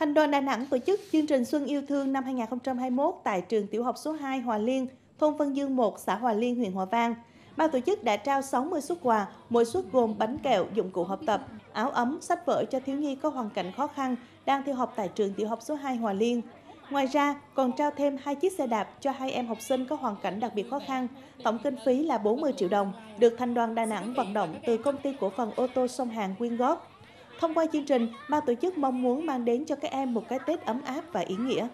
Thành đoàn Đà Nẵng tổ chức chương trình Xuân yêu thương năm 2021 tại trường tiểu học số 2 Hòa Liên, thôn Vân Dương 1, xã Hòa Liên, huyện Hòa Vang. Ban tổ chức đã trao 60 suất quà, mỗi suất gồm bánh kẹo, dụng cụ học tập, áo ấm, sách vở cho thiếu nhi có hoàn cảnh khó khăn đang theo học tại trường tiểu học số 2 Hòa Liên. Ngoài ra, còn trao thêm hai chiếc xe đạp cho hai em học sinh có hoàn cảnh đặc biệt khó khăn. Tổng kinh phí là 40 triệu đồng, được Thành đoàn Đà Nẵng vận động từ công ty cổ phần ô tô sông Hàn quyên góp. Thông qua chương trình, ban tổ chức mong muốn mang đến cho các em một cái Tết ấm áp và ý nghĩa.